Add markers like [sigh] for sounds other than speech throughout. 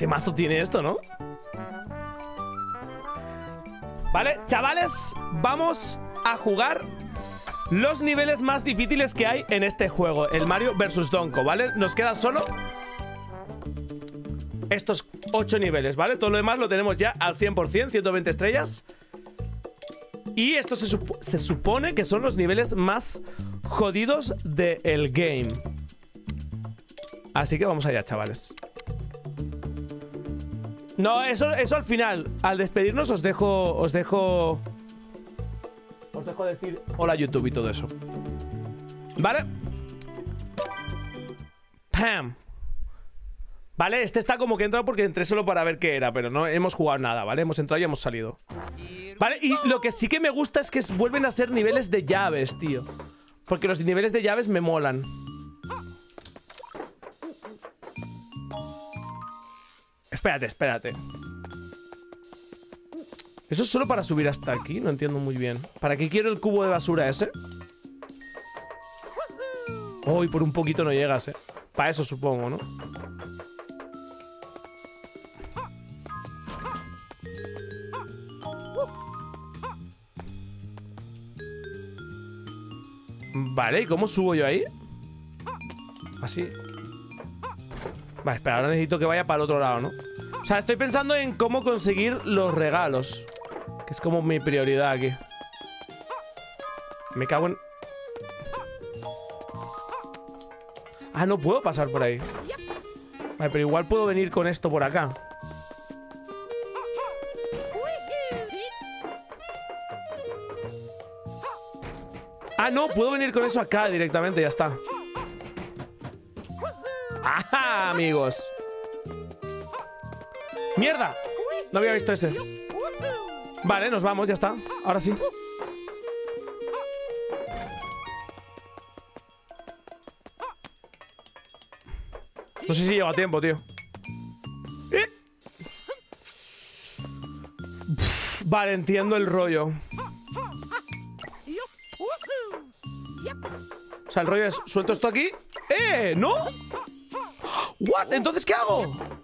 temazo tiene esto, ¿no? Vale, chavales, vamos a jugar los niveles más difíciles que hay en este juego, el Mario vs. Donko, ¿vale? Nos quedan solo estos 8 niveles, ¿vale? Todo lo demás lo tenemos ya al 100%, 120 estrellas. Y esto se, se supone que son los niveles más jodidos del game. Así que vamos allá, chavales. No, eso, eso al final. Al despedirnos os dejo. Os dejo. Os dejo decir hola YouTube y todo eso. ¿Vale? Pam. Vale, este está como que entrado porque entré solo para ver qué era, pero no hemos jugado nada, ¿vale? Hemos entrado y hemos salido. Vale, y lo que sí que me gusta es que vuelven a ser niveles de llaves, tío. Porque los niveles de llaves me molan. Espérate, espérate. Eso es solo para subir hasta aquí, no entiendo muy bien. ¿Para qué quiero el cubo de basura ese? Uy, por un poquito no llegas, eh. Para eso supongo, ¿no? Vale, ¿y cómo subo yo ahí? Así Vale, espera, ahora necesito que vaya para el otro lado, ¿no? O sea, estoy pensando en cómo conseguir los regalos Que es como mi prioridad aquí. Me cago en... Ah, no puedo pasar por ahí. Vale, pero igual puedo venir con esto por acá. Ah, no, puedo venir con eso acá directamente, ya está. ¡Ajá, amigos! ¡Mierda! No había visto ese Vale, nos vamos, ya está Ahora sí No sé si llego a tiempo, tío. Vale, entiendo el rollo O sea, el rollo es, suelto esto aquí ¡Eh! ¿No? ¿What? ¿Entonces qué hago?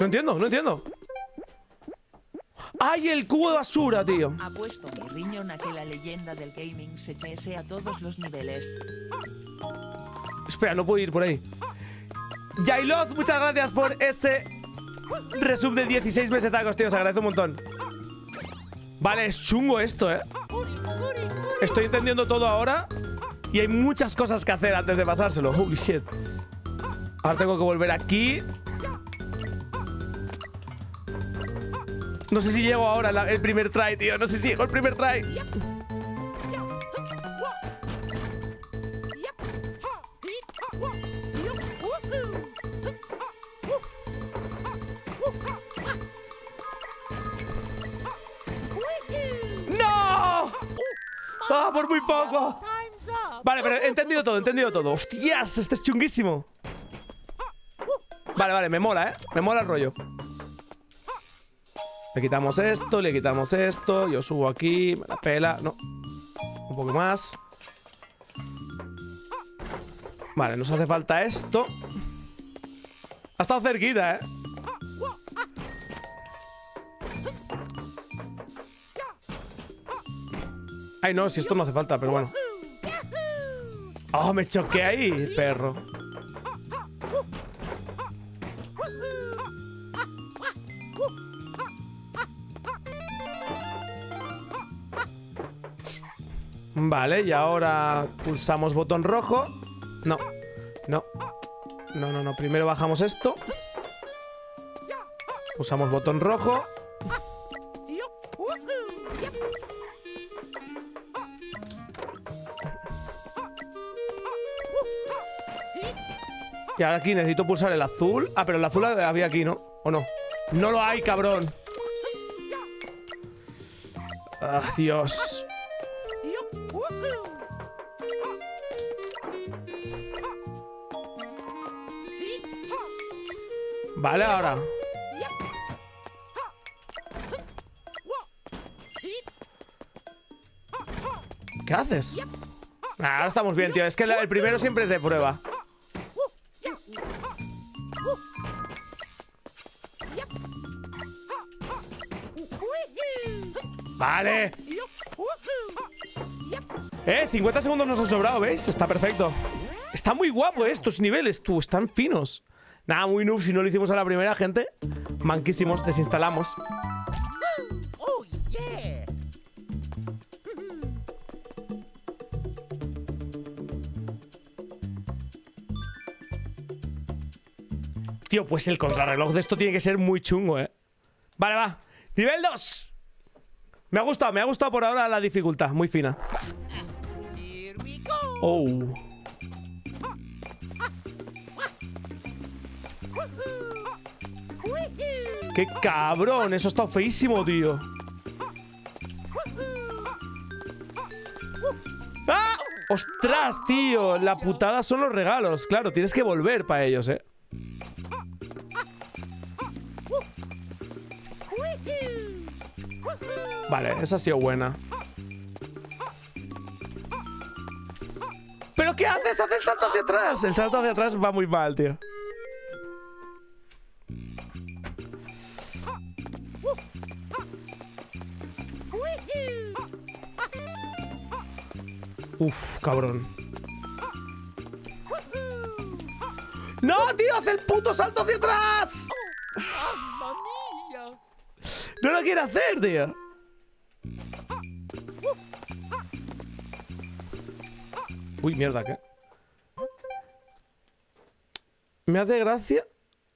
No entiendo, no entiendo ¡Ay, el cubo de basura, tío! Apuesto mi riñón a que la leyenda del gaming se chese a todos los niveles. Espera, no puedo ir por ahí. Yailoz, muchas gracias por ese resub de 16 meses tacos, tío. Os agradezco un montón. Vale, es chungo esto, ¿eh? Estoy entendiendo todo ahora y hay muchas cosas que hacer antes de pasárselo. Holy shit. Ahora tengo que volver aquí. No sé si llego ahora el primer try, tío. No sé si llego el primer try. ¡No! ¡Ah, por muy poco! Vale, pero he entendido todo, he entendido todo. ¡Hostias! Este es chunguísimo. Vale, vale, me mola, ¿eh? Me mola el rollo. Le quitamos esto, le quitamos esto. Yo subo aquí, me la pela. No. Un poco más. Vale, nos hace falta esto. Ha estado cerquita, ¿eh? Ay, no, si esto no hace falta, pero bueno. Oh, me choqué ahí, perro. Vale, y ahora pulsamos botón rojo. No, no. No, no, no. Primero bajamos esto. Pulsamos botón rojo. Y ahora aquí necesito pulsar el azul. Ah, pero el azul había aquí, ¿no? ¿O no? ¡No lo hay, cabrón! ¡Ah, Dios! Vale, ahora. ¿Qué haces? Ah, ahora estamos bien, tío. Es que el primero siempre es de prueba. Vale. Eh, 50 segundos nos han sobrado, ¿veis? Está perfecto. Está muy guapo eh, estos niveles, tú. Están finos. Nada, muy noob. Si no lo hicimos a la primera, gente. Manquísimos. Desinstalamos. Oh, yeah. Tío, pues el contrarreloj de esto tiene que ser muy chungo, ¿eh? Vale, va. Nivel 2. Me ha gustado, me ha gustado por ahora la dificultad. Muy fina. Oh. ¡Qué cabrón! Eso está feísimo, tío. ¡Ah! ¡Ostras, tío! La putada son los regalos. Claro, tienes que volver para ellos, ¿eh? Vale, esa ha sido buena. ¿Pero qué haces? Haz el salto hacia atrás. El salto hacia atrás va muy mal, tío. Cabrón. ¡No, tío! ¡Haz el puto salto hacia atrás! ¡No lo quiere hacer, tío! Uy, mierda, ¿qué? Me hace gracia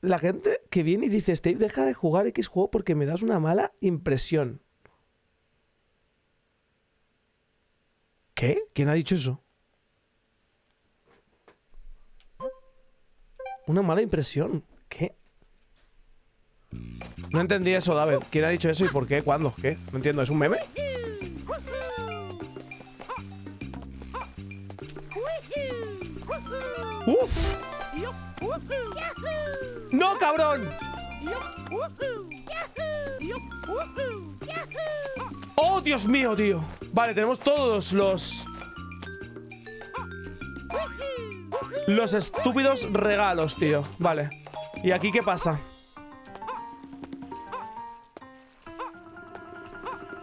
la gente que viene y dice, Steve, deja de jugar X juego porque me das una mala impresión. ¿Qué? ¿Quién ha dicho eso? Una mala impresión. ¿Qué? No entendí eso, David. ¿Quién ha dicho eso y por qué? ¿Cuándo? ¿Qué? No entiendo. ¿Es un meme? ¡Uf! ¡No, cabrón! ¡Oh, Dios mío, tío! Vale, tenemos todos los... Los estúpidos regalos, tío. Vale. ¿Y aquí qué pasa?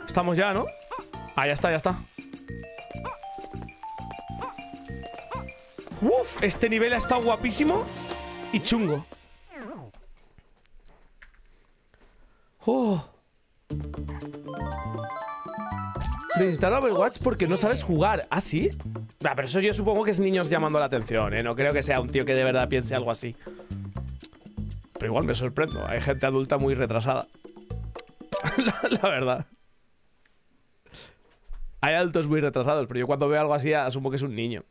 Estamos ya, ¿no? Ah, ya está, ya está. Uf, este nivel estado guapísimo y chungo. Oh. Desinstala Overwatch porque no sabes jugar. ¿Ah, sí? Ah, pero eso yo supongo que es niños llamando la atención, ¿eh? No creo que sea un tío que de verdad piense algo así. Pero igual me sorprendo. Hay gente adulta muy retrasada. [laughs] la, la verdad. Hay adultos muy retrasados, pero yo cuando veo algo así asumo que es un niño.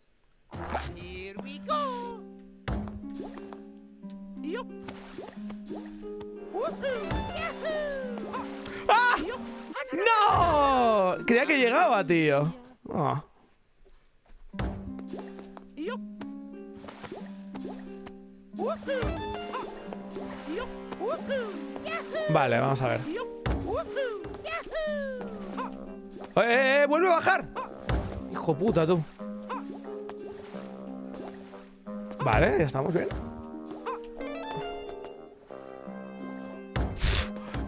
Creía que llegaba, tío. Ah. Vale, vamos a ver. ¡Eh, eh, eh! ¡Vuelve a bajar! Hijo puta, tú. Vale, ya estamos bien.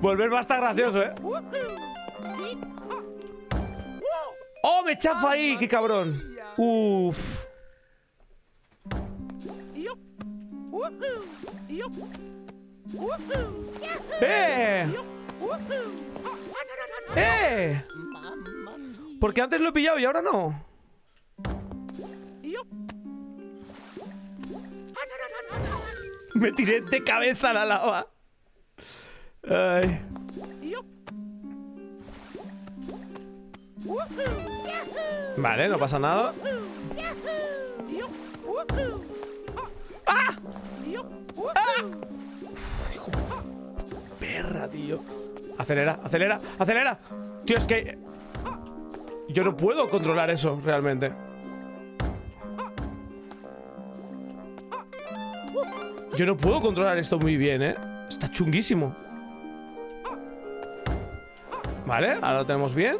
Volver va a estar gracioso, ¿eh? ¡Oh, me chafa ahí! ¡Qué cabrón! Uf. ¡Eh! ¡Eh! Porque antes lo he pillado y ahora no. Me tiré de cabeza a la lava. Ay. Vale, no pasa nada. Woohoo. ¡Ah! Yup. Woohoo. Perra, tío. Acelera, acelera, acelera. Tío, es que... Yo no puedo controlar eso, realmente. Yo no puedo controlar esto muy bien, ¿eh? Está chunguísimo. Vale, ahora lo tenemos bien.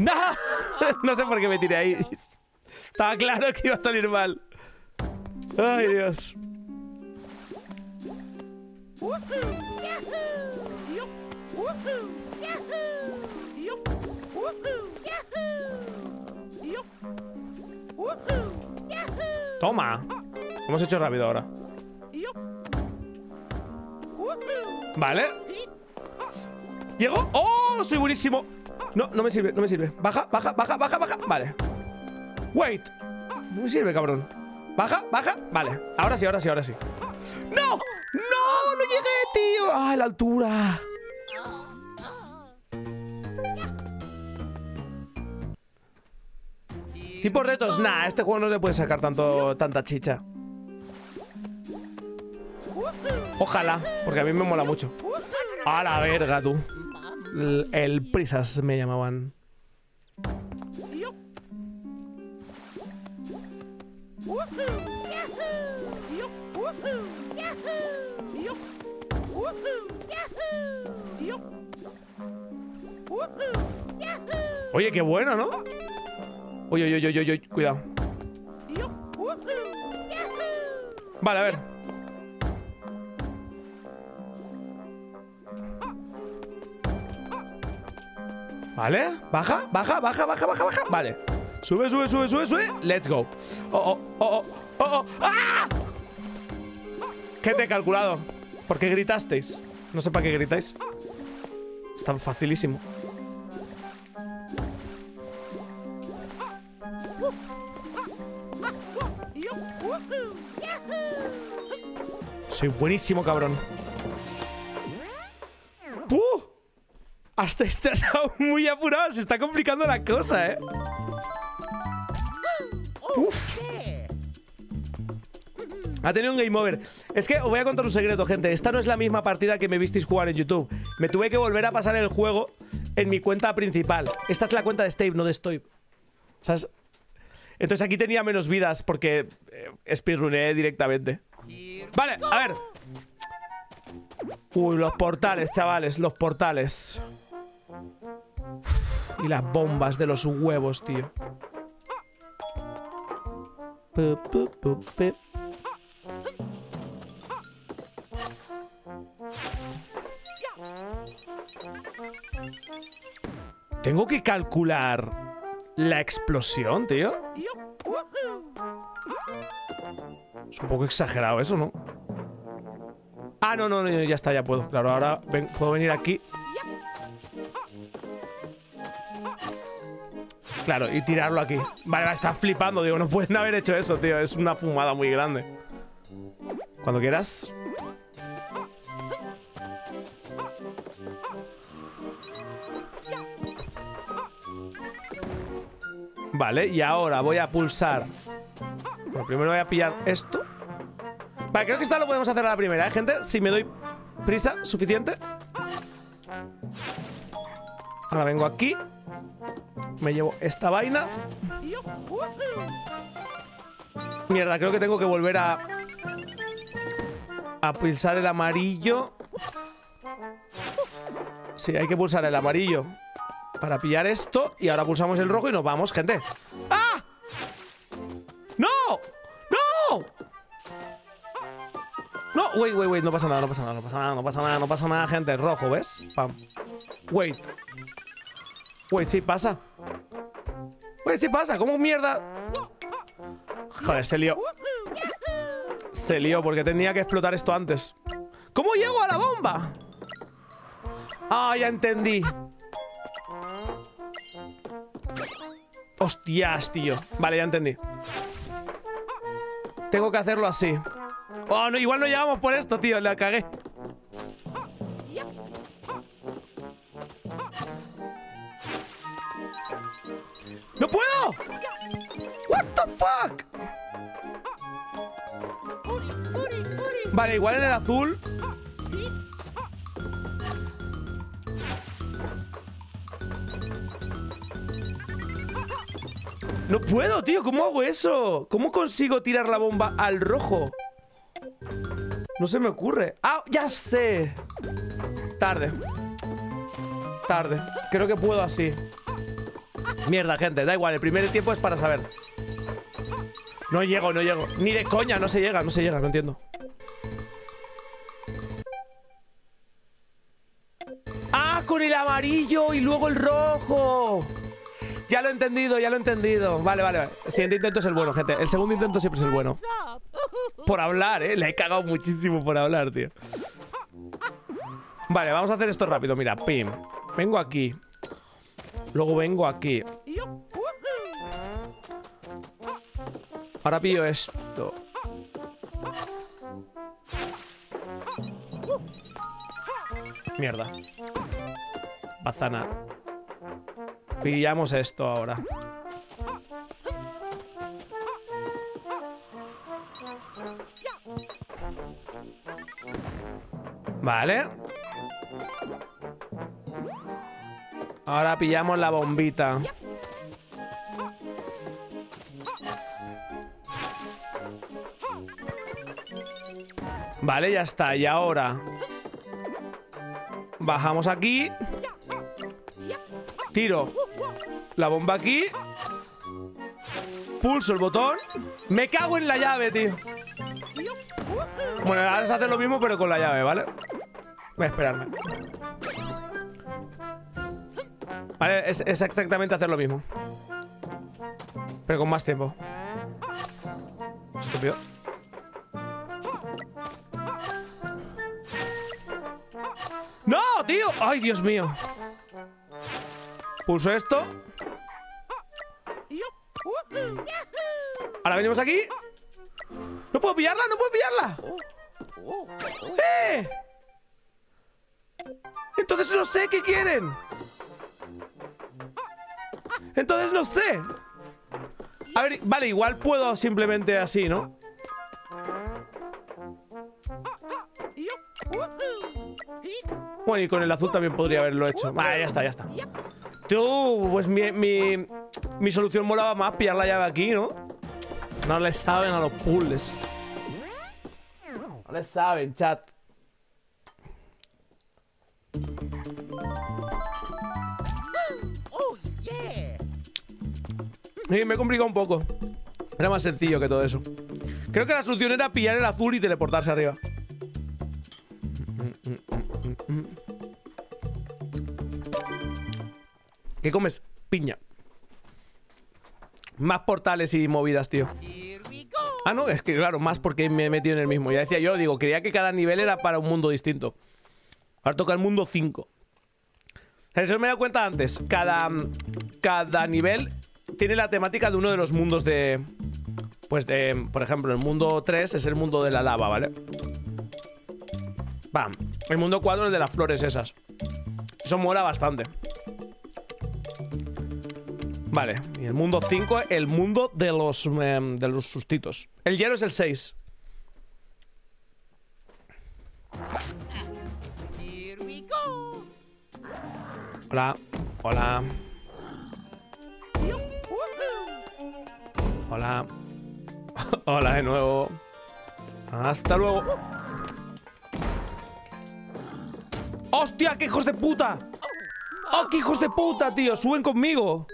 ¡No! [laughs] No sé por qué me tiré ahí. Estaba claro que iba a salir mal. Ay, Dios. Toma. Hemos hecho rápido ahora. Vale. ¿Llego? ¡Oh! Soy buenísimo. No, no me sirve, no me sirve. Baja, baja, baja, baja, baja. Vale. Wait. No me sirve, cabrón. Baja, baja. Vale. Ahora sí, ahora sí, ahora sí. ¡No! ¡No! ¡No llegué, tío! ¡Ah, la altura! Tipo retos, nah, este juego no le puede sacar tanto, tanta chicha. Ojalá, porque a mí me mola mucho. A la verga, tú. El, el prisas me llamaban. Oye, qué bueno, ¿no? Uy, uy, uy, uy, cuidado. Vale, a ver. Vale, baja, baja, baja, baja, baja, baja. Vale. Sube, sube, sube, sube, sube. Let's go. Oh, oh, oh, oh, oh, oh. ¡Ah! ¿Qué te he calculado? ¿Por qué gritasteis? No sé para qué gritáis. Facilísimo. Yup. Woohoo. Yahoo. Soy buenísimo, cabrón. Hasta ha estado muy apurado. Se está complicando la cosa, ¿eh? Ha tenido un game over. Es que os voy a contar un secreto, gente. Esta no es la misma partida que me visteis jugar en YouTube. Me tuve que volver a pasar el juego en mi cuenta principal. Esta es la cuenta de Stave, no de. ¿Sabes? Entonces aquí tenía menos vidas porque eh, directamente. Vale, a ver. Uy, los portales, chavales, los portales. Y las bombas de los huevos, tío. Tengo que calcular la explosión, tío. Es un poco exagerado eso, ¿no? Ah, no, no, no, ya está, ya puedo. Claro, ahora ven- puedo venir aquí. Claro, y tirarlo aquí. Vale, va, está flipando, digo, no pueden haber hecho eso, tío. Es una fumada muy grande. Cuando quieras. Vale, y ahora voy a pulsar. Bueno, primero voy a pillar esto. Vale, creo que esta lo podemos hacer a la primera, ¿eh, gente? Si me doy prisa suficiente. Ahora vengo aquí. Me llevo esta vaina. Mierda, creo que tengo que volver a... Pulsar el amarillo. Sí, hay que pulsar el amarillo para pillar esto. Y ahora pulsamos el rojo y nos vamos, gente. ¡Ah! ¡No! ¡No! No, wait, wait, wait, no pasa nada, no pasa nada, no pasa nada, no pasa nada, no pasa nada, gente. Rojo, ¿ves? Wait. Wait, sí pasa. Wait, sí pasa. ¿Cómo mierda? Joder, se lió. Se lió porque tenía que explotar esto antes. ¿Cómo llego a la bomba? Ah, ya entendí. Hostias, tío. Vale, ya entendí. Tengo que hacerlo así. Oh, no, igual no llegamos por esto, tío. La cagué. Vale, igual en el azul. No puedo, tío. ¿Cómo hago eso? ¿Cómo consigo tirar la bomba al rojo? No se me ocurre. ¡Ah! ¡Ya sé! Tarde. Tarde. Creo que puedo así. Mierda, gente. Da igual. El primer tiempo es para saber. No llego, no llego. Ni de coña, no se llega, no se llega, no entiendo. Con el amarillo y luego el rojo. Ya lo he entendido, ya lo he entendido. Vale, vale, vale. El siguiente intento es el bueno, gente. El segundo intento siempre es el bueno. Por hablar, ¿eh? Le he cagado muchísimo por hablar, tío. Vale, vamos a hacer esto rápido. Mira, pim. Vengo aquí. Luego vengo aquí. Ahora pillo esto. Mierda. Bazana. Pillamos esto ahora. Vale. Ahora pillamos la bombita. Vale, ya está. Y ahora bajamos aquí. Tiro la bomba aquí. Pulso el botón. Me cago en la llave, tío. Bueno, ahora es hacer lo mismo, pero con la llave, ¿vale? Voy a esperarme. Vale, es, es exactamente hacer lo mismo. Pero con más tiempo. Estúpido. ¡No, tío! ¡Ay, Dios mío! Pulso esto. Ahora venimos aquí. ¡No puedo pillarla! ¡No puedo pillarla! ¡Eh! Entonces no sé qué quieren. Entonces no sé. A ver, vale, igual puedo simplemente así, ¿no? Bueno, y con el azul también podría haberlo hecho. Vale, ya está, ya está. Tú, pues mi, mi, mi solución molaba más pillar la llave aquí, ¿no? No le saben a los puzzles. No le saben, chat. Oh yeah. Sí, me he complicado un poco. Era más sencillo que todo eso. Creo que la solución era pillar el azul y teleportarse arriba. ¿Qué comes? Piña. Más portales y movidas, tío. Ah, no, es que claro, más porque me he metido en el mismo. Ya decía yo, digo, creía que cada nivel era para un mundo distinto. Ahora toca el mundo 5. Eso me he dado cuenta antes. Cada, cada nivel tiene la temática de uno de los mundos de. Pues de. Por ejemplo, el mundo 3 es el mundo de la lava, ¿vale? Bam. El mundo 4 es de las flores esas. Eso mola bastante. Vale, y el mundo 5, el mundo de los, em, de los sustitos. El hielo es el 6. Here we go. Hola, hola, hola. [laughs] hola de nuevo. Hasta luego. ¡Hostia, qué hijos de puta! ¡Oh, qué hijos de puta, tío! ¡Suben conmigo!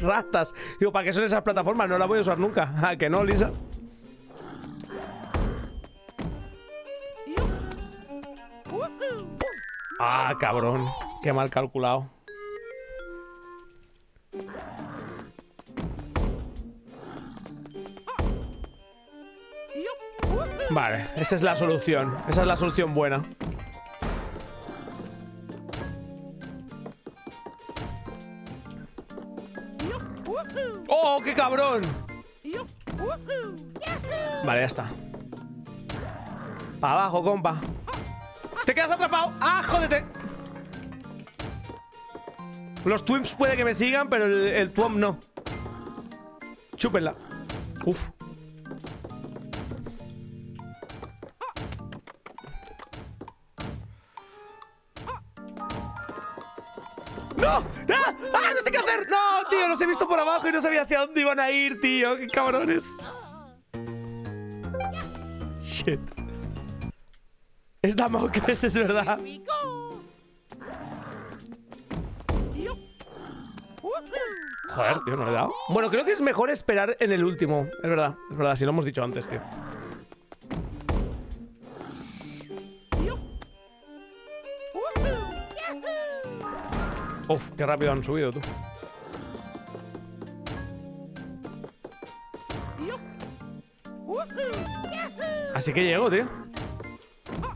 Ratas. Digo, ¿para qué son esas plataformas? No las voy a usar nunca. ¿A que no, Lisa? Ah, cabrón. Qué mal calculado. Vale, esa es la solución. Esa es la solución buena. ¡Oh, qué cabrón! Vale, ya está. Para abajo, compa. ¡Te quedas atrapado! ¡Ah, jódete! Los Twimps puede que me sigan, pero el, el no. Chúpenla. Uf. Los he visto por abajo y no sabía hacia dónde iban a ir, tío. ¡Qué cabrones! Shit. Es Damocles, es verdad. Joder, tío, no le he dado. Bueno, creo que es mejor esperar en el último. Es verdad, es verdad, si lo hemos dicho antes, tío. Uf, qué rápido han subido, tú. Así que llego, tío.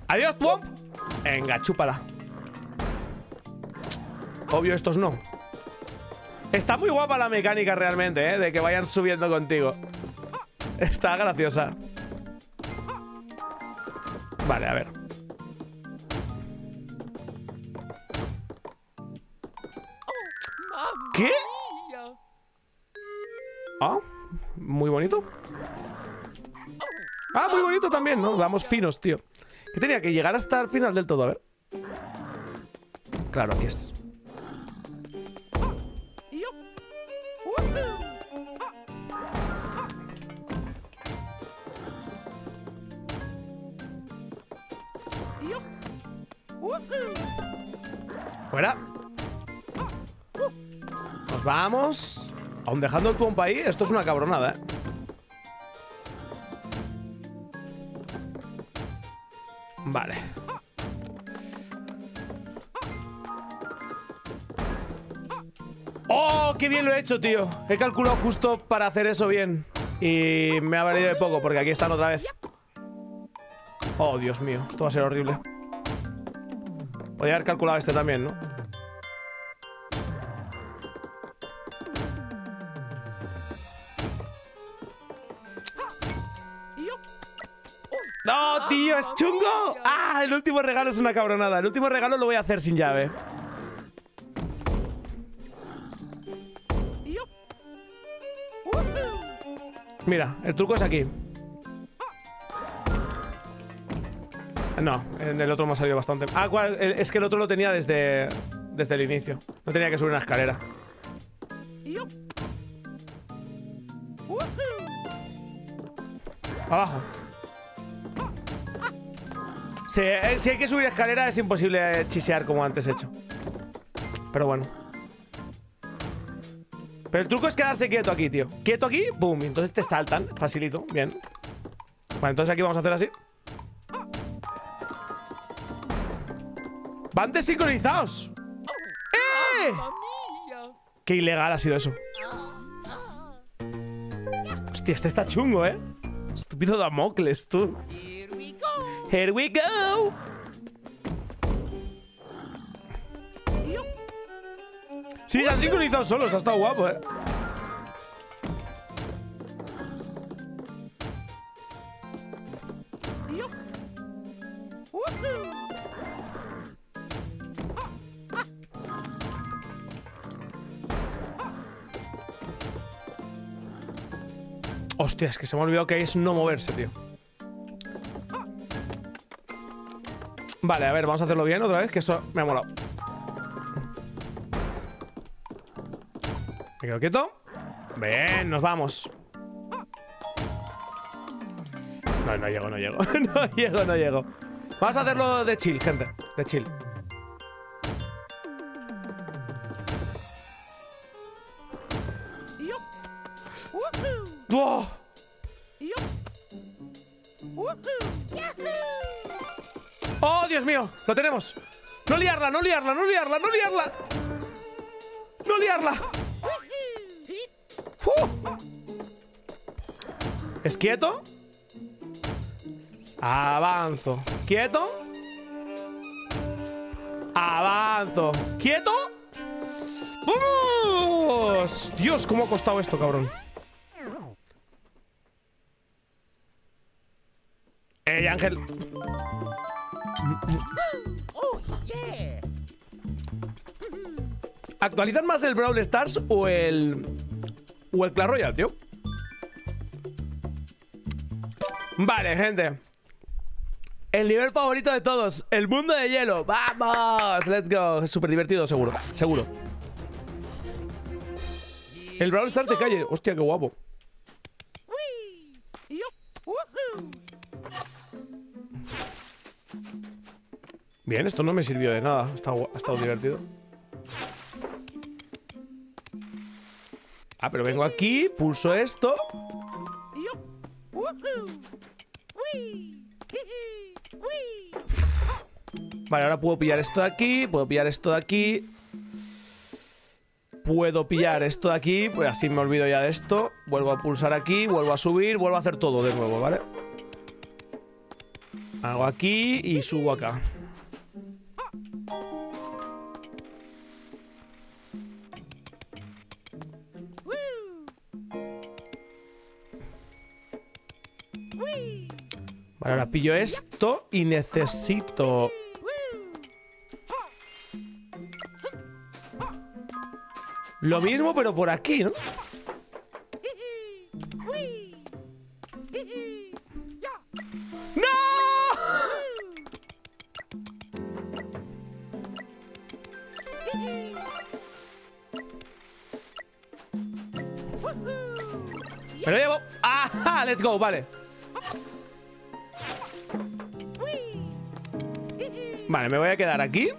Adiós, Twomp. Venga, chúpala. Obvio, estos no. Está muy guapa la mecánica realmente, ¿eh? De que vayan subiendo contigo. Está graciosa. Vale, a ver. ¿Qué? Ah, muy bonito. Ah, muy bonito también, ¿no? Vamos finos, tío. Que tenía que llegar hasta el final del todo, a ver. Claro, aquí es. Fuera. Nos vamos. Aún dejando el compa ahí, esto es una cabronada, ¿eh? Vale. ¡Oh, qué bien lo he hecho, tío! He calculado justo para hacer eso bien. Y me ha valido de poco, porque aquí están otra vez. Oh, Dios mío, esto va a ser horrible. Podría haber calculado este también, ¿no? ¡Es chungo! ¡Ah! El último regalo es una cabronada. El último regalo lo voy a hacer sin llave. Mira, el truco es aquí. No, en el otro me ha salido bastante. Ah, es que el otro lo tenía desde, desde el inicio. No tenía que subir una escalera. Abajo. Si, eh, si hay que subir escalera es imposible eh, chisear como antes he hecho. Pero bueno. Pero el truco es quedarse quieto aquí, tío. Quieto aquí, boom. Entonces te saltan. Facilito. Bien. Vale, entonces aquí vamos a hacer así. ¡Van desincronizados! ¡Eh! ¡Qué ilegal ha sido eso! Hostia, este está chungo, ¿eh? Estúpido Damocles, tú. Here we go. Sí, se han sincronizado solos, ha estado guapo, eh. Hostia, es que se me ha olvidado que es no moverse, tío. Vale, a ver, vamos a hacerlo bien otra vez, que eso me ha molado. Me quedo quieto. Bien, nos vamos. No, no llego, no llego. [laughs] no llego, no llego. Vamos a hacerlo de chill, gente. De chill. Tenemos! ¡No liarla, no liarla, no liarla, no liarla! ¡No liarla! ¿Es quieto? Avanzo. ¿Quieto? Avanzo. ¿Quieto? ¡Vamos! Dios, ¿cómo ha costado esto, cabrón? ¡Ey, Ángel! ¿Actualizan más el Brawl Stars o el. o el Clash Royale, tío? Vale, gente. El nivel favorito de todos, el mundo de hielo. ¡Vamos! ¡Let's go! Es súper divertido, seguro. Seguro. El Brawl Stars de calle. Hostia, qué guapo. Bien, esto no me sirvió de nada. Ha estado, ha estado divertido. Ah, pero vengo aquí, pulso esto. Vale, ahora puedo pillar esto de aquí, puedo pillar esto de aquí. puedo pillar esto de aquí, pues así me olvido ya de esto. Vuelvo a pulsar aquí, vuelvo a subir, vuelvo a hacer todo de nuevo, ¿vale? Hago aquí y subo acá. Pillo esto y necesito... Lo mismo, pero por aquí, ¿no? ¡No! Me lo llevo. ¡Ajá! ¡Let's go! Vale. Vale, me voy a quedar aquí.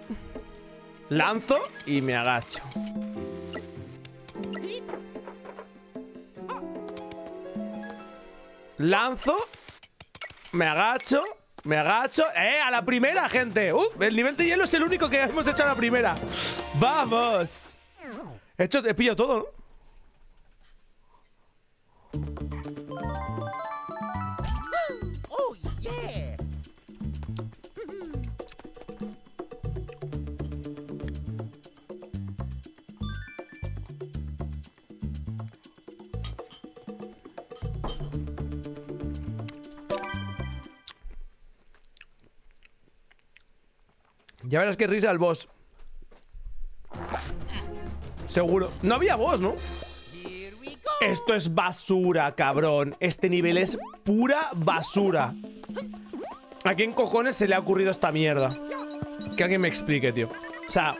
Lanzo y me agacho. Lanzo. Me agacho. Me agacho. ¡Eh! A la primera, gente. Uf, el nivel de hielo es el único que hemos hecho a la primera. ¡Vamos! He hecho, te pillo todo, ¿no? Verás qué risa el boss. Seguro. No había boss, ¿no? Esto es basura, cabrón. Este nivel es pura basura. ¿A quién cojones se le ha ocurrido esta mierda? Que alguien me explique, tío. O sea,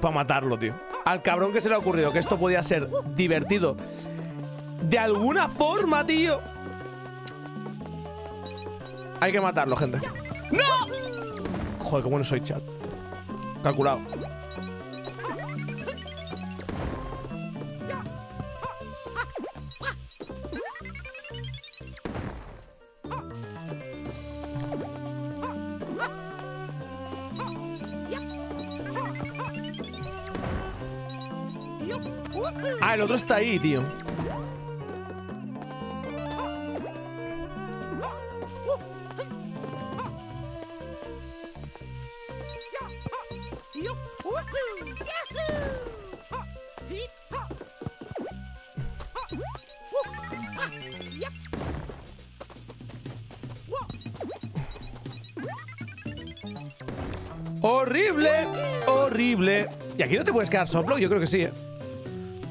para matarlo, tío. Al cabrón que se le ha ocurrido que esto podía ser divertido. De alguna forma, tío. Hay que matarlo, gente. ¡No! Joder, qué bueno soy, chat. Calculado. Ah, el otro está ahí, tío. ¿Y aquí no te puedes quedar soplo? Yo creo que sí, ¿eh? [clears throat]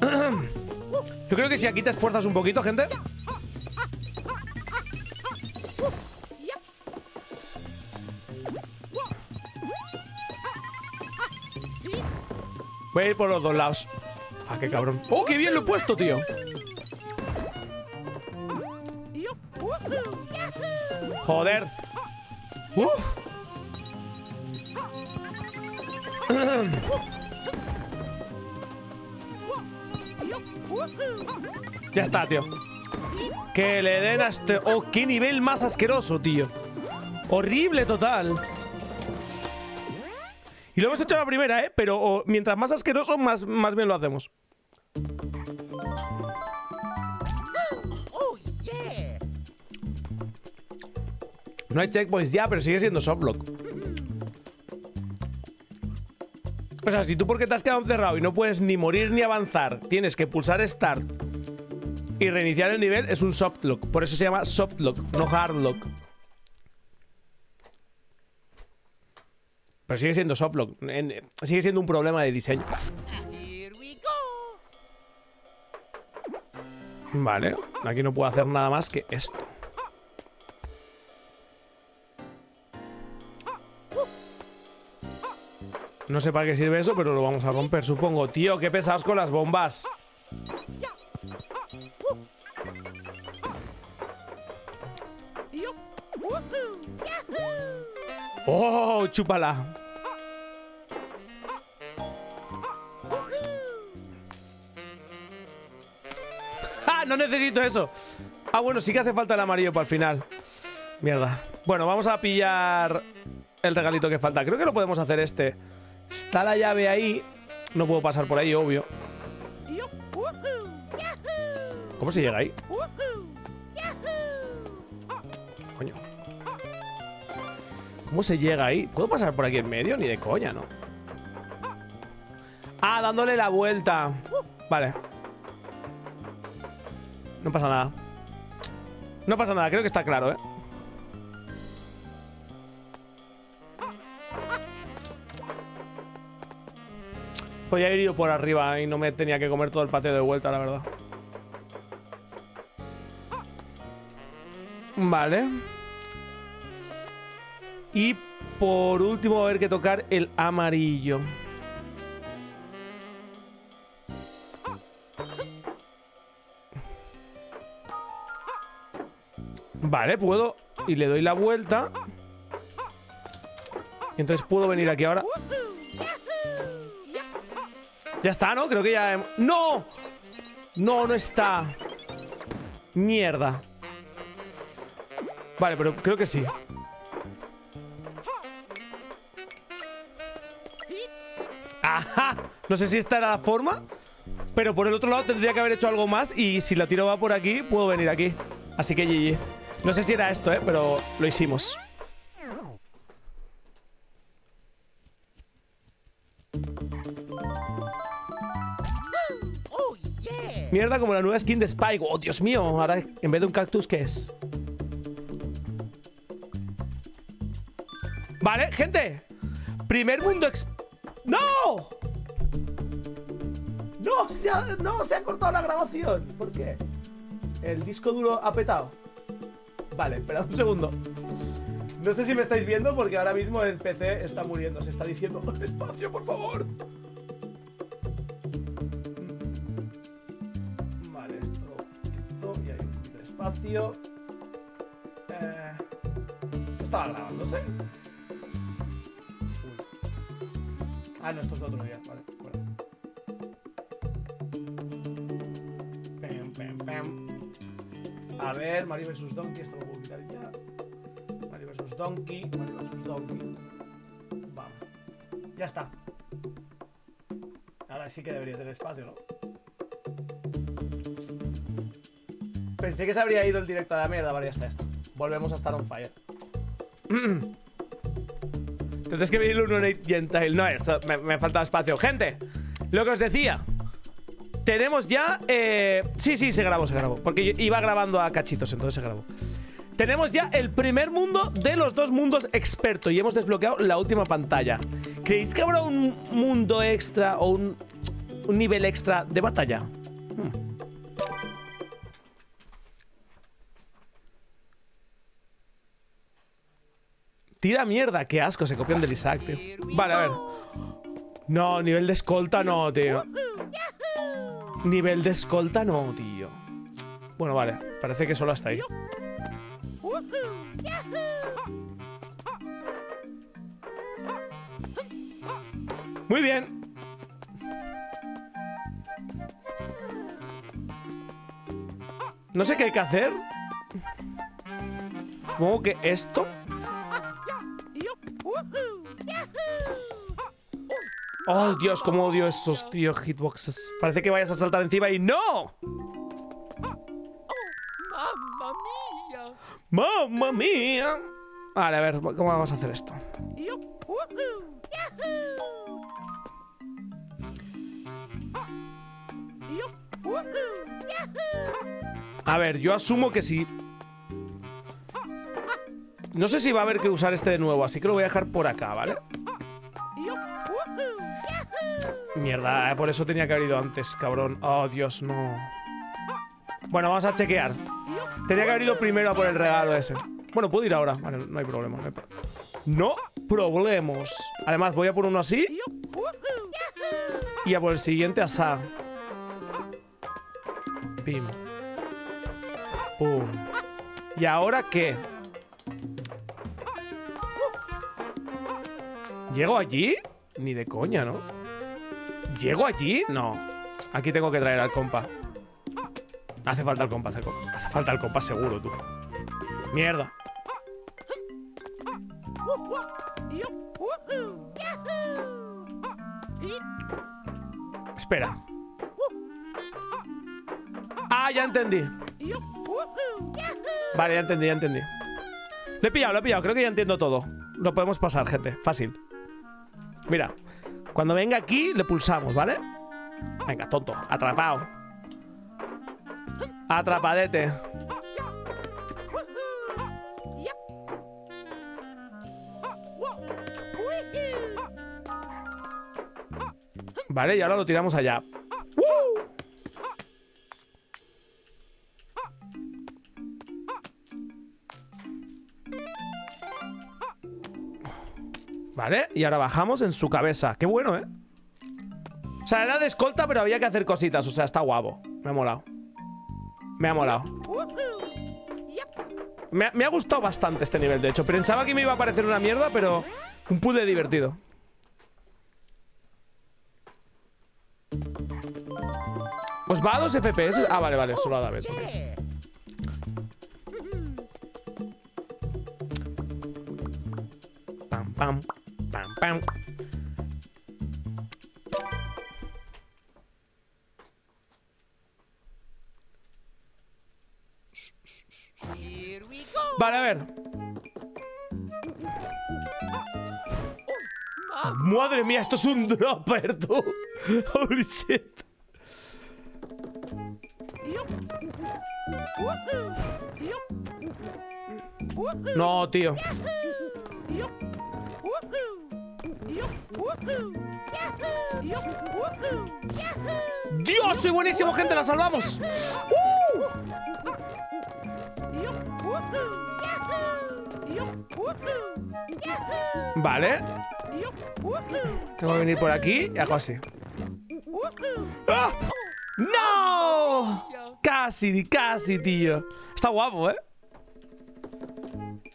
Yo creo que si aquí te esfuerzas un poquito, gente. Voy a ir por los dos lados. Ah, qué cabrón. ¡Oh, qué bien lo he puesto, tío! Joder. Uf. [clears throat] Ya está, tío. Que le den a este... ¡Oh, qué nivel más asqueroso, tío! Horrible total. Y lo hemos hecho la primera, ¿eh? Pero oh, mientras más asqueroso, más, más bien lo hacemos. Oh. No hay checkpoints ya, pero sigue siendo softlock. O sea, si tú porque te has quedado encerrado y no puedes ni morir ni avanzar, tienes que pulsar Start y reiniciar el nivel, es un softlock. Por eso se llama softlock, no hardlock. Pero sigue siendo softlock. sigue siendo un problema de diseño. Vale, aquí no puedo hacer nada más que esto. No sé para qué sirve eso, pero lo vamos a romper, supongo. Tío, qué pesados con las bombas. ¡Oh! ¡Chúpala! ¡Ah! No necesito eso. Ah, bueno, sí que hace falta el amarillo para el final. Mierda. Bueno, vamos a pillar el regalito que falta. Creo que lo podemos hacer este. Está la llave ahí. No puedo pasar por ahí, obvio. ¿Cómo se llega ahí? ¿Cómo se llega ahí? ¿Puedo pasar por aquí en medio? Ni de coña, ¿no? Ah, dándole la vuelta. Vale. No pasa nada. No pasa nada, creo que está claro, ¿eh? Podría haber ido por arriba y no me tenía que comer todo el pateo de vuelta, la verdad. Vale. Y por último va a haber que tocar el amarillo. Vale, puedo. Y le doy la vuelta. Entonces puedo venir aquí ahora. Ya está, ¿no? Creo que ya... hem- ¡No! No, no está. Mierda. Vale, pero creo que sí. No sé si esta era la forma. Pero por el otro lado tendría que haber hecho algo más. Y si la tiro va por aquí, puedo venir aquí. Así que GG. No sé si era esto, ¿eh? Pero lo hicimos. Mierda como la nueva skin de Spike. ¡Oh, Dios mío! Ahora, en vez de un cactus, ¿qué es? Vale, gente. Primer mundo. ¡No! No se, ha, no, se ha cortado la grabación. ¿Por qué? El disco duro ha petado. Vale, espera un segundo. No sé si me estáis viendo porque ahora mismo el PC está muriendo. Se está diciendo, [laughs] espacio, por favor. Vale, esto quito y hay un poquito de espacio. Eh, estaba grabándose. Uy. Ah, no, esto es de otro día. Vale, A ver, Mario vs Donkey, esto lo puedo quitar ya. Mario vs Donkey, Mario vs Donkey. Vamos. Ya está. Ahora sí que debería tener espacio, ¿no? Pensé que se habría ido el directo a la mierda, vale, ya está esto. Volvemos a estar on fire. Tendrás que pedirle un Ornate Gentile. No, eso, me, me falta espacio. Gente, lo que os decía. Tenemos ya. eh, Sí, sí, se grabó, se grabó. Porque iba grabando a cachitos, entonces se grabó. Tenemos ya el primer mundo de los dos mundos experto y hemos desbloqueado la última pantalla. ¿Creéis que habrá un mundo extra o un, un nivel extra de batalla? Hmm. Tira mierda, qué asco, se copian del Isaac, tío. Vale, a ver. No, nivel de escolta no, tío. Nivel de escolta no, tío. Bueno, vale, parece que solo hasta ahí. Muy bien. No sé qué hay que hacer. Supongo que esto. Oh, Dios, cómo odio esos, tío, hitboxes. Parece que vayas a saltar encima y ¡no! ¡Mamma mía! ¡Mamma mía! Vale, a ver, ¿cómo vamos a hacer esto? A ver, yo asumo que sí. No sé si va a haber que usar este de nuevo, así que lo voy a dejar por acá, ¿vale? Mierda, eh, por eso tenía que haber ido antes, cabrón. Oh, Dios, no. Bueno, vamos a chequear. Tenía que haber ido primero a por el regalo ese. Bueno, puedo ir ahora. Vale, no hay problema. No, hay. Además, voy a por uno así y a por el siguiente asá. Pim. Pum. ¿Y ahora qué? ¿Llego allí? Ni de coña, ¿no? ¿Llego allí? No. Aquí tengo que traer al compa. Hace falta el compa, hace, falta el compa seguro, tú. Mierda. Espera. Ah, ya entendí. Vale, ya entendí, ya entendí. Lo he pillado, lo he pillado. Creo que ya entiendo todo. Lo podemos pasar, gente. Fácil. Mira. Cuando venga aquí, le pulsamos, ¿vale? Venga, tonto. Atrapado. Atrapadete. Vale, y ahora lo tiramos allá. Y ahora bajamos en su cabeza. Qué bueno, ¿eh? O sea, era de escolta, pero había que hacer cositas. O sea, está guapo. Me ha molado. Me ha molado. Me, ha- gustado bastante este nivel, de hecho. Pensaba que me iba a parecer una mierda, pero un puzzle divertido. ¿Os va a dos FPS? Ah, vale, vale, solo a David. ok. Yeah. Pam, pam, pam. Vale, a ver. Madre mía, esto es un dropper, tú. Holy shit. No, tío. ¡Dios! ¡Soy buenísimo, gente! ¡La salvamos! ¡Uh! Vale. Tengo que venir por aquí y hago así. ¡Ah! ¡No! Casi, casi, tío. Está guapo, ¿eh?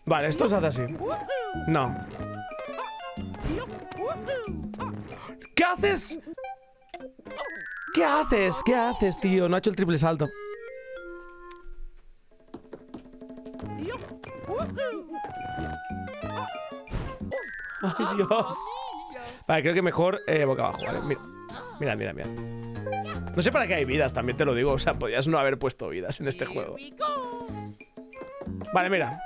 Vale, esto se hace así. No. ¿Qué haces? ¿Qué haces? ¿Qué haces, tío? No ha hecho el triple salto. Ay, Dios. Vale, creo que mejor eh, boca abajo, ¿vale? Mira, mira, mira. No sé para qué hay vidas, también te lo digo. O sea, podías no haber puesto vidas en este juego. Vale, mira.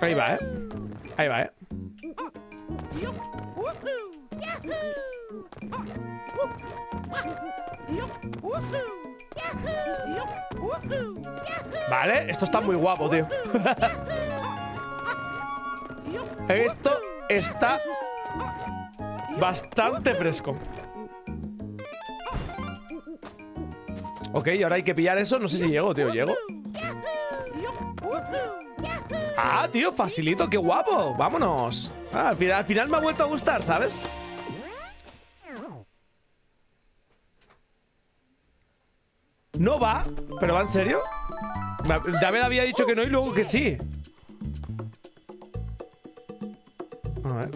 Ahí va, ¿eh? Ahí va, ¿eh? Vale, esto está muy guapo, tío. [laughs] Esto está bastante fresco. Ok, ahora hay que pillar eso. No sé si llego, tío. ¿Llego? Ah, tío, facilito, qué guapo. Vámonos. Ah, al, final, al final me ha vuelto a gustar, ¿sabes? No va, pero va en serio. David había dicho que no y luego que sí. A ver.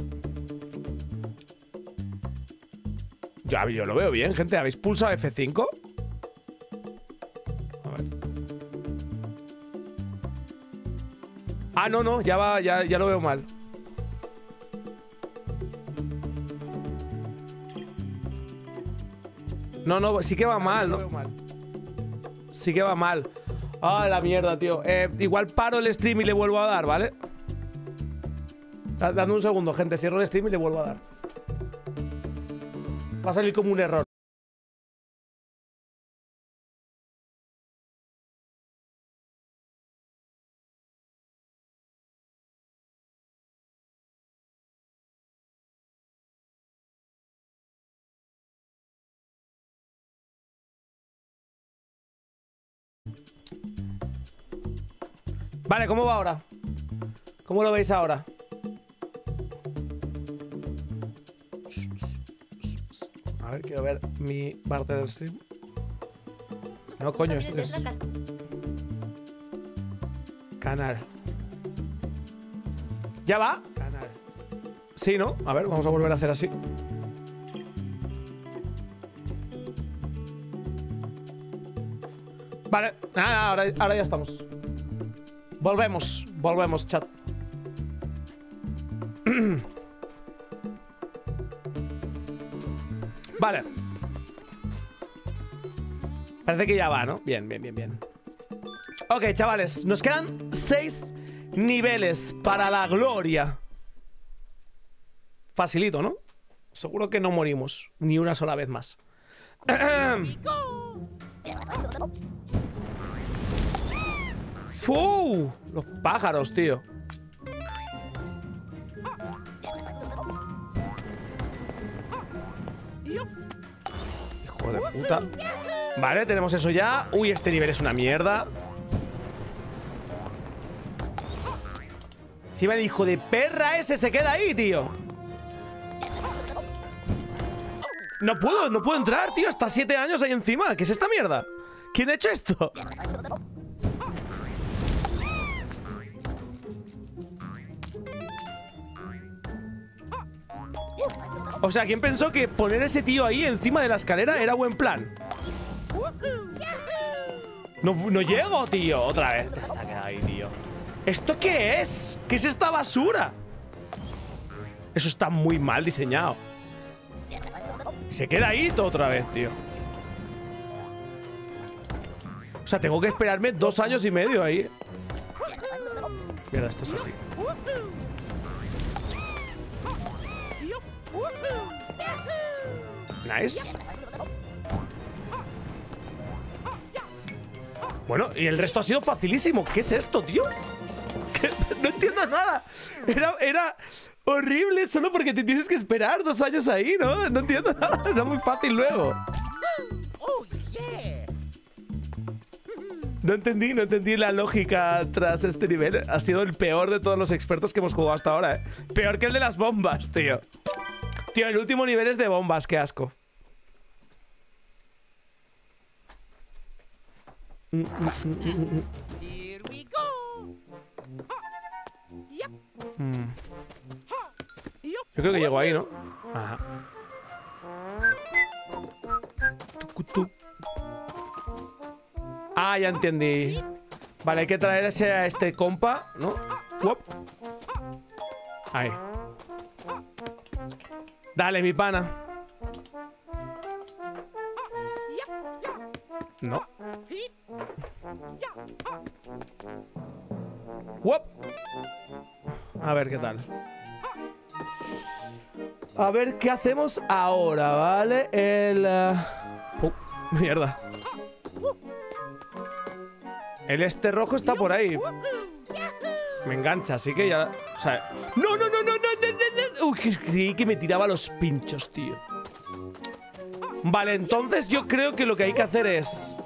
Ya, yo lo veo bien, gente. ¿Habéis pulsado F5? Ah, no, no, ya va, ya, ya lo veo mal. No, no, sí que va mal, ¿no? Sí que va mal. Ah, la mierda, tío. Eh, igual paro el stream y le vuelvo a dar, ¿vale? Da- Dame un segundo, gente. Cierro el stream y le vuelvo a dar. Va a salir como un error. Vale, ¿cómo va ahora? ¿Cómo lo veis ahora? A ver, quiero ver mi parte del stream. No, coño, esto es canal. ¿Ya va? Canal. Sí, ¿no? A ver, vamos a volver a hacer así. Vale, ah, ahora, ahora ya estamos. Volvemos, volvemos, chat. [clears throat] vale. Parece que ya va, ¿no? Bien, bien, bien, bien. Ok, chavales, nos quedan seis niveles para la gloria. Facilito, ¿no? Seguro que no morimos ni una sola vez más. [clears throat] ¡Fu! Los pájaros, tío. Hijo de puta. Vale, tenemos eso ya. Uy, este nivel es una mierda. Encima el hijo de perra ese se queda ahí, tío. No puedo, no puedo entrar, tío. Está siete años ahí encima. ¿Qué es esta mierda? ¿Quién ha hecho esto? O sea, ¿quién pensó que poner ese tío ahí encima de la escalera era buen plan? No, no llego, tío. Otra vez. ¿Esto qué es? ¿Qué es esta basura? Eso está muy mal diseñado. Se queda ahí todo otra vez, tío. O sea, tengo que esperarme dos años y medio ahí. Mira, esto es así. Nice. Bueno, y el resto ha sido facilísimo. ¿Qué es esto, tío? [laughs] No entiendo nada. Era, era horrible solo porque te tienes que esperar dos años ahí, ¿no? No entiendo [laughs] nada. Era muy fácil luego. No entendí, no entendí la lógica tras este nivel. Ha sido el peor de todos los expertos que hemos jugado hasta ahora, ¿eh? Peor que el de las bombas, tío. Tío, el último nivel es de bombas, qué asco. Yep. Yup. Yo creo que llego ahí, ¿no? Ajá. Ah, ya entendí. Vale, hay que traer ese a este compa, ¿no? Uop. Ahí. Dale, mi pana. No. A ver qué tal. A ver qué hacemos ahora, ¿vale? El... eh, mierda. El este rojo está por ahí. Me engancha, así que ya... O sea... creí que me tiraba los pinchos, tío. Vale, entonces yo creo que lo que hay que hacer es...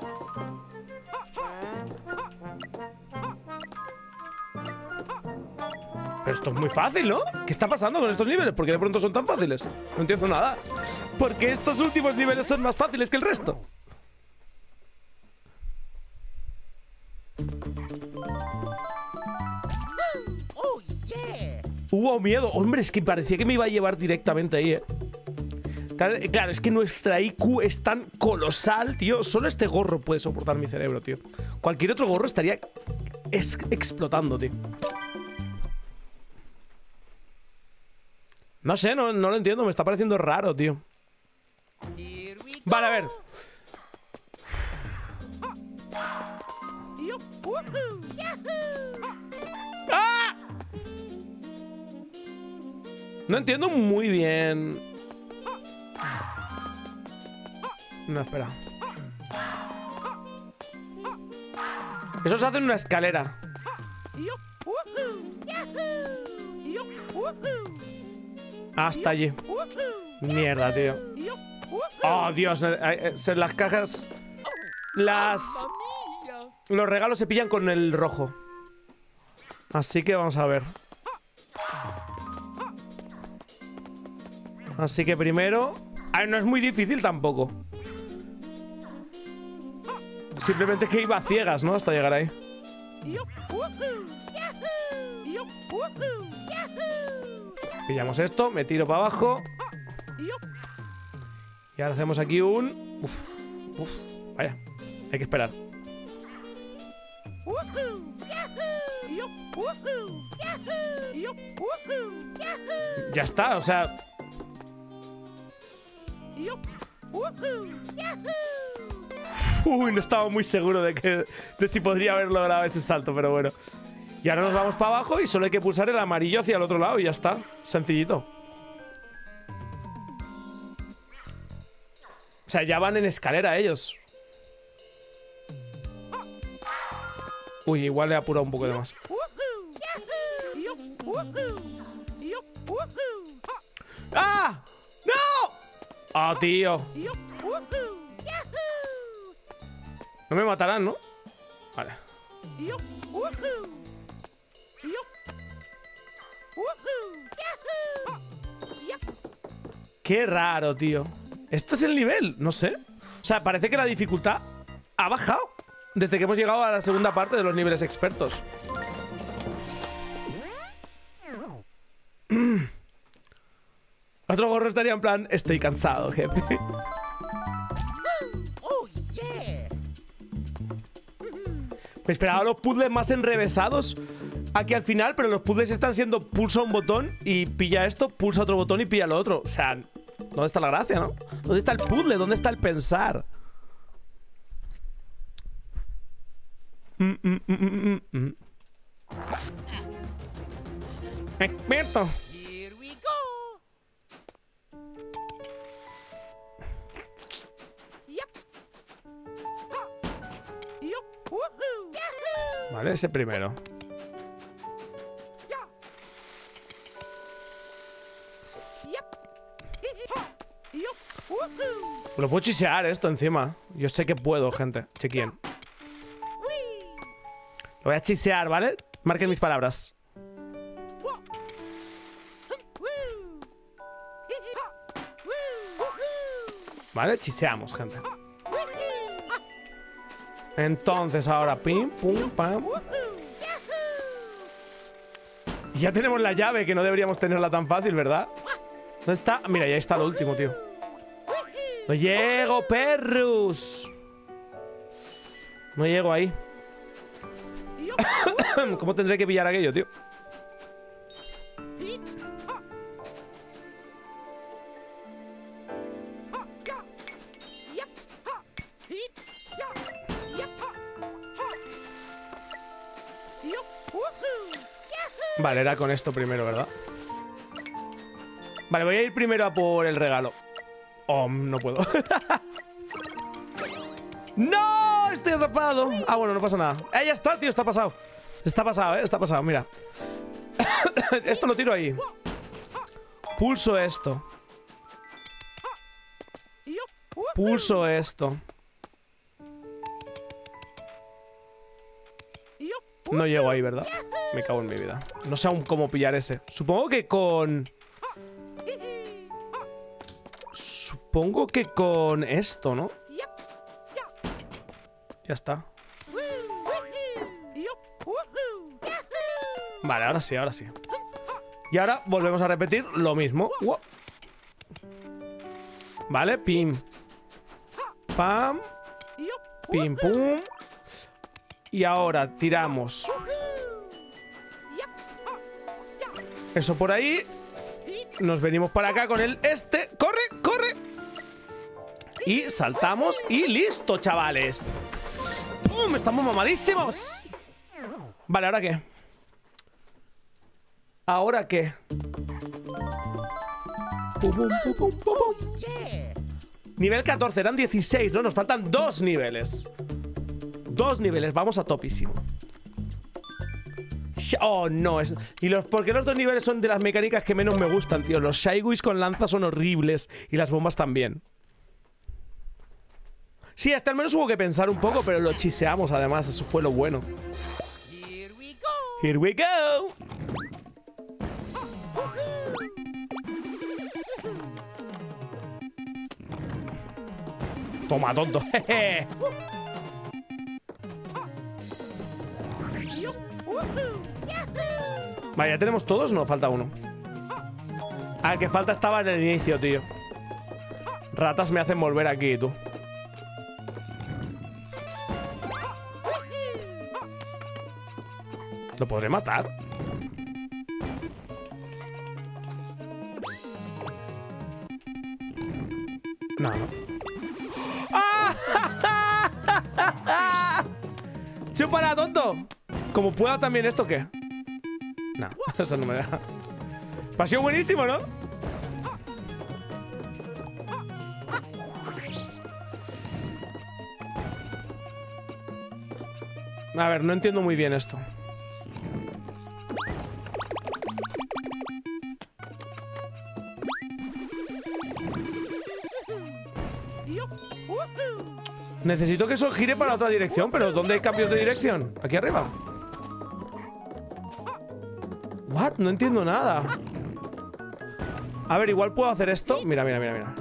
Esto es muy fácil, ¿no? ¿Qué está pasando con estos niveles? ¿Por qué de pronto son tan fáciles? No entiendo nada. ¿Por qué estos últimos niveles son más fáciles que el resto? Miedo. Hombre, es que parecía que me iba a llevar directamente ahí, ¿eh? Claro, Claro, es que nuestra IQ es tan colosal, tío. Solo este gorro puede soportar mi cerebro, tío. Cualquier otro gorro estaría es- explotando, tío. No sé, no, no lo entiendo. Me está pareciendo raro, tío. Vale, a ver. No entiendo muy bien. No, espera. Eso se hace en una escalera. Hasta allí. Mierda, tío. Oh, Dios. eh, eh, se- las cajas. Las. Los regalos se pillan con el rojo. Así que vamos a ver. Así que primero. A no es muy difícil tampoco. Simplemente que iba a ciegas, ¿no? Hasta llegar ahí. Pillamos esto, me tiro para abajo. Y ahora hacemos aquí un. Uf, uf, vaya. Hay que esperar. Ya está, o sea. Uy, no estaba muy seguro de que de si podría haber logrado ese salto, pero bueno. Y ahora nos vamos para abajo y solo hay que pulsar el amarillo hacia el otro lado y ya está. Sencillito. O sea, ya van en escalera ellos. Uy, igual le he apurado un poco de más. ¡Ah! ¡Ah, tío! Woohoo! Yahoo! No me matarán, ¿no? Vale. Qué raro, tío. ¿Este es el nivel? No sé. O sea, parece que la dificultad ha bajado desde que hemos llegado a la segunda parte de los niveles expertos. [clears throat] Otro gorro estaría en plan, estoy cansado, jefe. [laughs] oh! Me esperaba los puzzles más enrevesados aquí al final, pero los puzzles están siendo pulsa un botón y pilla esto, pulsa otro botón y pilla lo otro. O sea, ¿dónde está la gracia, no? ¿Dónde está el puzzle? ¿Dónde está el pensar? Mm, mm, mm, mm, mm, mm. Experto. Vale, ese primero. Lo puedo chisear esto encima. Yo sé que puedo, gente. Chequien. Lo voy a chisear, ¿vale? Marquen mis palabras. ¿Vale? Chiseamos, gente. Entonces ahora, pim, pum, pam. Y ya tenemos la llave, que no deberíamos tenerla tan fácil, ¿verdad? ¿Dónde está? Mira, ya está lo último, tío. No llego, perrus. No llego ahí. [coughs] ¿Cómo tendré que pillar aquello, tío? Vale, era con esto primero, ¿verdad? Vale, voy a ir primero a por el regalo. Oh, no puedo. [laughs] ¡No! Estoy atrapado. Ah, bueno, no pasa nada. Eh, ya está, tío, está pasado. Está pasado, eh, está pasado, mira. [coughs] esto lo tiro ahí. Pulso esto. Pulso esto. No llego ahí, ¿verdad? Me cago en mi vida. No sé aún cómo pillar ese. Supongo que con... Supongo que con esto, ¿no? Ya! Está. Vale, ahora sí, ahora sí. Y ahora volvemos a repetir lo mismo. Vale, pim. Pam, pim, pum. Y ahora tiramos eso por ahí. Nos venimos para acá con el este. ¡Corre, corre! Y saltamos y listo, chavales. ¡Pum! Estamos mamadísimos. Vale, ¿ahora qué? ¿Ahora qué? Nivel 14, eran 16, ¿no? Nos faltan dos niveles. Dos niveles, vamos a topísimo. Oh, no. Es... ¿Y los, por qué los dos niveles son de las mecánicas que menos me gustan, tío? Los Shaigus con lanza son horribles y las bombas también. Sí, hasta al menos hubo que pensar un poco, pero lo chiseamos además, eso fue lo bueno. Here we go! Here we go. Toma, tonto. [laughs] jeje. Vale, ¿ya tenemos todos? No, falta uno. Ah, el que falta estaba en el inicio, tío. Ratas me hacen volver aquí, tú. ¿Lo podré matar? No, no. [laughs] ¡Ah! ¡Ah! [laughs] ¡Chúpala, tonto! Como pueda también esto, ¿qué? No, [laughs] eso no me deja. Ha sido buenísimo, ¿no? A ver, no entiendo muy bien esto. Necesito que eso gire para otra dirección, pero ¿dónde hay cambios de dirección? ¿Aquí arriba? No entiendo nada. A ver, igual puedo hacer esto. Mira, mira, mira, mira.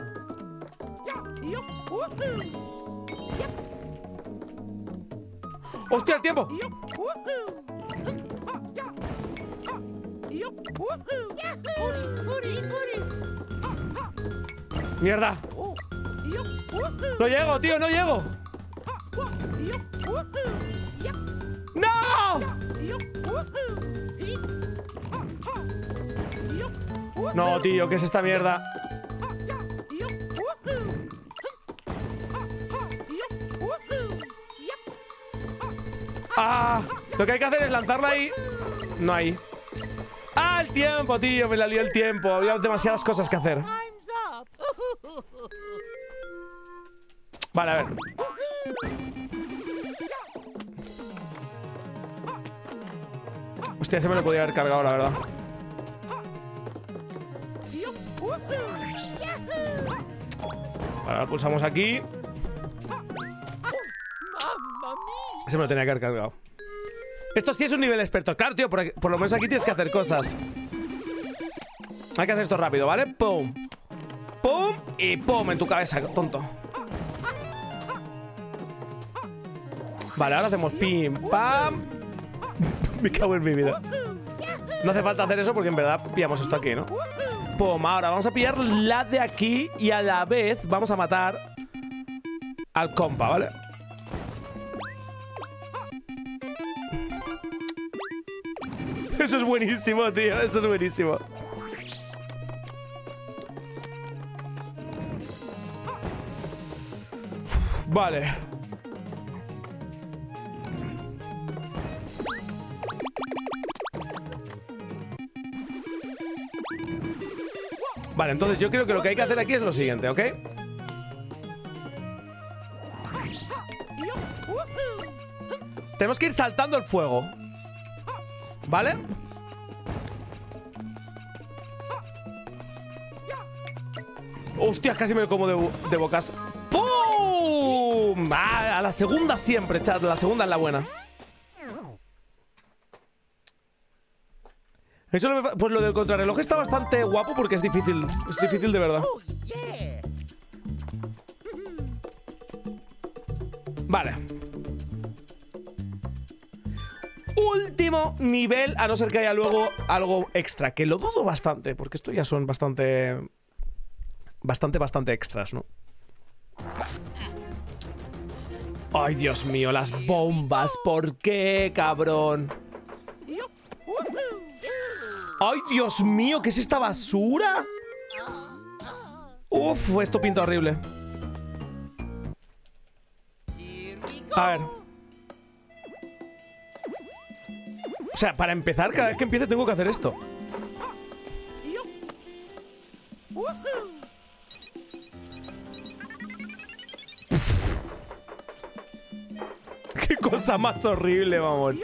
¡Hostia, el tiempo! ¡Mierda! ¡No llego, tío! ¡No llego! No, tío, ¿qué es esta mierda? Ah. Lo que hay que hacer es lanzarla ahí. No ahí. ¡Ah, el tiempo, tío! Me la lió el tiempo. Había demasiadas cosas que hacer. Vale, a ver. Hostia, se me lo podía haber cargado, la verdad. Ahora pulsamos aquí. Mamma mia. Se me lo tenía que haber cargado. Esto sí es un nivel experto. Claro, tío, por, por lo menos aquí tienes que hacer cosas. Hay que hacer esto rápido, ¿vale? ¡Pum! ¡Pum! Y ¡pum! En tu cabeza, tonto. Vale, ahora hacemos pim, pam. [laughs] Me cago en mi vida. No hace falta hacer eso porque en verdad pillamos esto aquí, ¿no? Pum, ahora vamos a pillar la de aquí y a la vez vamos a matar al compa, ¿vale? Eso es buenísimo, tío. Eso es buenísimo. Vale. Entonces yo creo que lo que hay que hacer aquí es lo siguiente, ¿ok? Tenemos que ir saltando el fuego. ¿Vale? Hostia, casi me como de bocas. ¡Pum! Ah, a la segunda siempre, chat. La segunda es la buena. Eso no me pues lo del contrarreloj está bastante guapo porque es difícil. Es difícil de verdad. Oh. Vale. Último nivel, a no ser que haya luego algo extra, que lo dudo bastante, porque esto ya son bastante... Bastante, bastante extras, ¿no? Ay, Dios mío, las bombas, ¿por qué, cabrón? Ay, Dios mío, ¿qué es esta basura? Uf, esto pinta horrible. A ver. O sea, para empezar, cada vez que empiece tengo que hacer esto. [laughs] Qué cosa más horrible, mamón.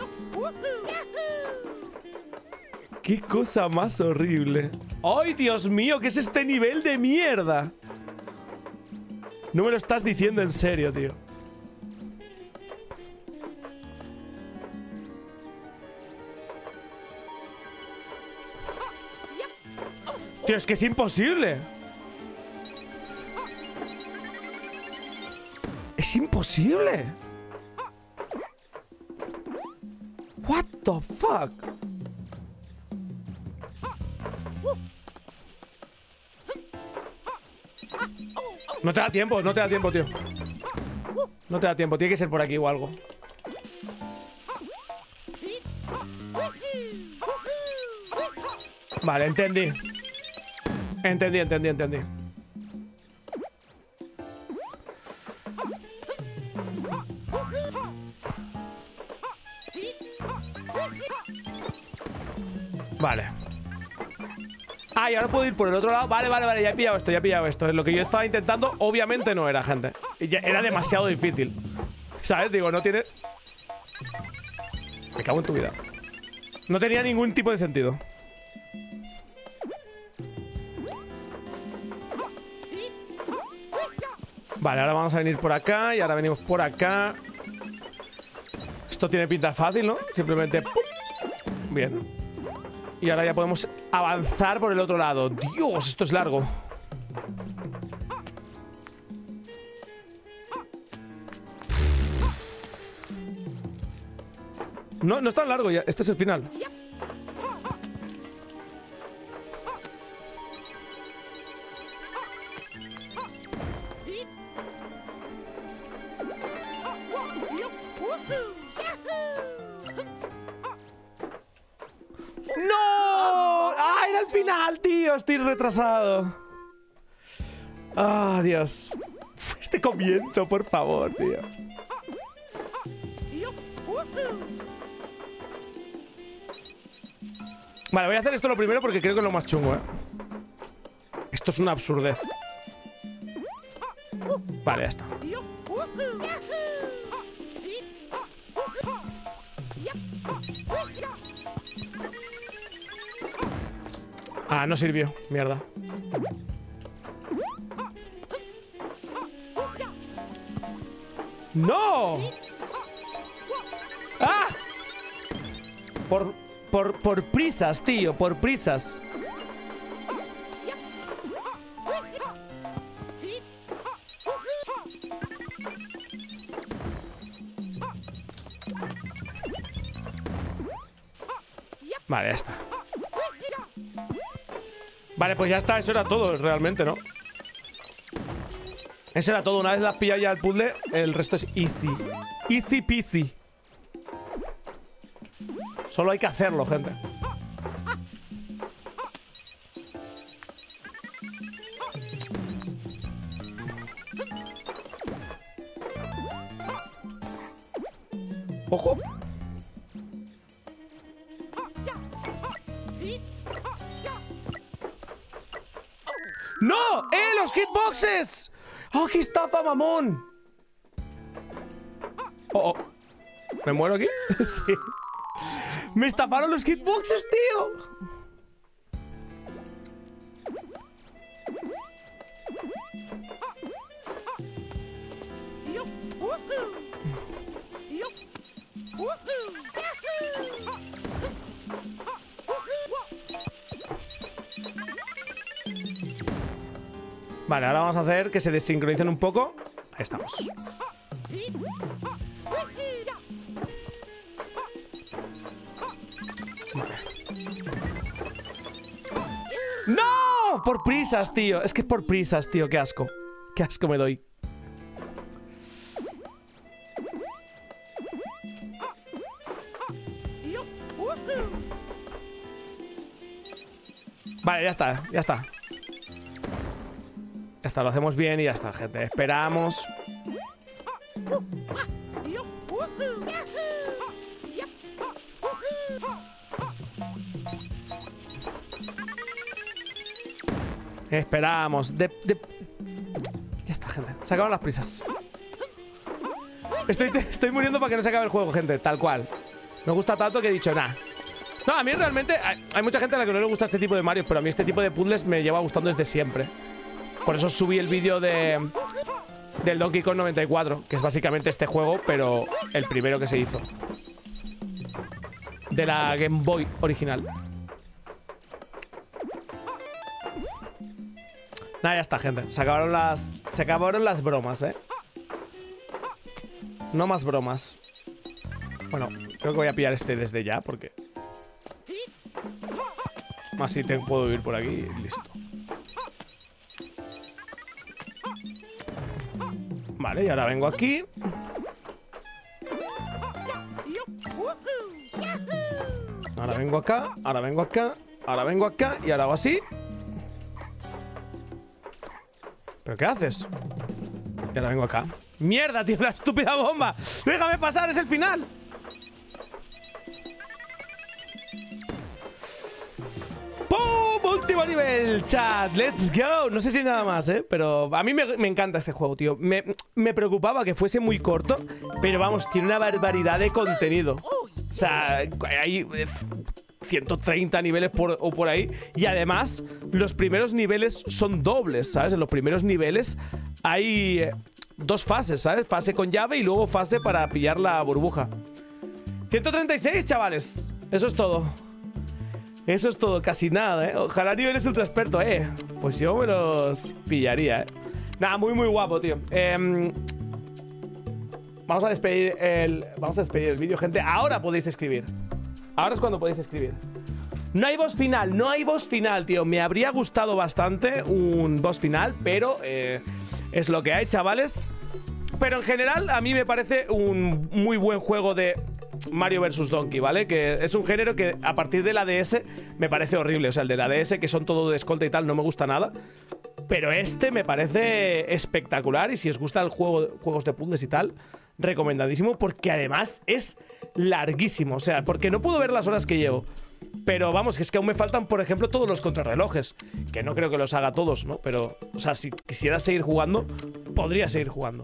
Qué cosa más horrible. ¡Ay, Dios mío! ¿Qué es este nivel de mierda? No me lo estás diciendo en serio, tío. Tío, es que es imposible. Es imposible. What the fuck? No te da tiempo, no te da tiempo, tío. No te da tiempo, tiene que ser por aquí o algo. Vale, entendí. Entendí, entendí, entendí. Y ahora puedo ir por el otro lado. Vale, vale, vale, ya he pillado esto, ya he pillado esto. Lo que yo estaba intentando, obviamente no era, gente. Era demasiado difícil. ¿Sabes? Digo, no tiene. Me cago en tu vida. No tenía ningún tipo de sentido. Vale, ahora vamos a venir por acá y ahora venimos por acá. Esto tiene pinta fácil, ¿no? Simplemente... Bien. Y ahora ya podemos avanzar por el otro lado. Dios, esto es largo. No, no es tan largo ya. Este es el final. Retrasado. ¡Ah! Este comienzo, por favor, tío. Vale, voy a hacer esto lo primero porque creo que es lo más chungo, ¿eh? Esto es una absurdez. Vale, ya está. Ah, no sirvió. Mierda. ¡No! ¡Ah! Por, por, por prisas, tío, por prisas. Vale, está. Vale, pues ya está, eso era todo, realmente, ¿no? Eso era todo, una vez las pillado ya el puzzle, el resto es easy. Easy peasy. Solo hay que hacerlo, gente. ¡No! ¡Eh, los hitboxes! ¡Oh, qué estafa, mamón! Oh, oh. ¿Me muero aquí? [laughs] sí. ¡Me estafaron los hitboxes, tío! Vale, ahora vamos a hacer que se desincronicen un poco. Ahí estamos. ¡No! Por prisas, tío. Es que es por prisas, tío. Qué asco. Qué asco me doy. Vale, ya está, ya está. Ya está, lo hacemos bien y ya está, gente. Esperamos. Esperamos. De, Ya está, gente. Se acaban las prisas. Estoy, [laughs] estoy muriendo para que no se acabe el juego, gente. Tal cual. Me gusta tanto que he dicho, nada. No, a mí realmente hay, hay mucha gente a la que no le gusta este tipo de Mario, pero a mí este tipo de puzzles me lleva gustando desde siempre. Por eso subí el vídeo de del Donkey Kong 94, que es básicamente este juego, pero el primero que se hizo. De la Game Boy original. Nada, ya está, gente. Se acabaron las. Se acabaron las bromas, eh. No más bromas. Bueno, creo que voy a pillar este desde ya, porque. Así te puedo ir por aquí y listo. Vale, y ahora vengo aquí. Ahora vengo acá, ahora vengo acá, ahora vengo acá y ahora hago así. ¿Pero qué haces? Y ahora vengo acá. ¡Mierda, tío! ¡La estúpida bomba! ¡Déjame pasar! ¡Es el final! Nivel, chat. Let's go. No sé si nada más, ¿eh? Pero a mí me, me encanta este juego, tío. Me, me preocupaba que fuese muy corto, pero vamos, tiene una barbaridad de contenido. O sea, hay eh, 130 niveles por, o por ahí. Y además, los primeros niveles son dobles, ¿sabes? En los primeros niveles hay eh, dos fases, ¿sabes? Fase con llave y luego fase para pillar la burbuja. 136, chavales. Eso es todo. Eso es todo, casi nada, ¿eh? Ojalá niveles ultra experto, ¿eh? Pues yo me los pillaría, ¿eh? Nada, muy, muy guapo, tío. Em, vamos a despedir el... Vamos a despedir el vídeo, gente. Ahora podéis escribir. Ahora es cuando podéis escribir. No hay boss final, no hay boss final, tío. Me habría gustado bastante un boss final, pero eh, es lo que hay, chavales. Pero en general, a mí me parece un muy buen juego de Mario vs. Donkey, ¿vale? Que es un género que a partir de la DS me parece horrible. O sea, el de la DS, que son todo de escolta y tal, no me gusta nada. Pero este me parece espectacular y si os gusta el juego, juegos de puzzles y tal, recomendadísimo porque además es larguísimo. O sea, porque no puedo ver las horas que llevo. Pero vamos, es que aún me faltan, por ejemplo, todos los contrarrelojes. Que no creo que los haga todos, ¿no? Pero, o sea, si quisiera seguir jugando, podría seguir jugando.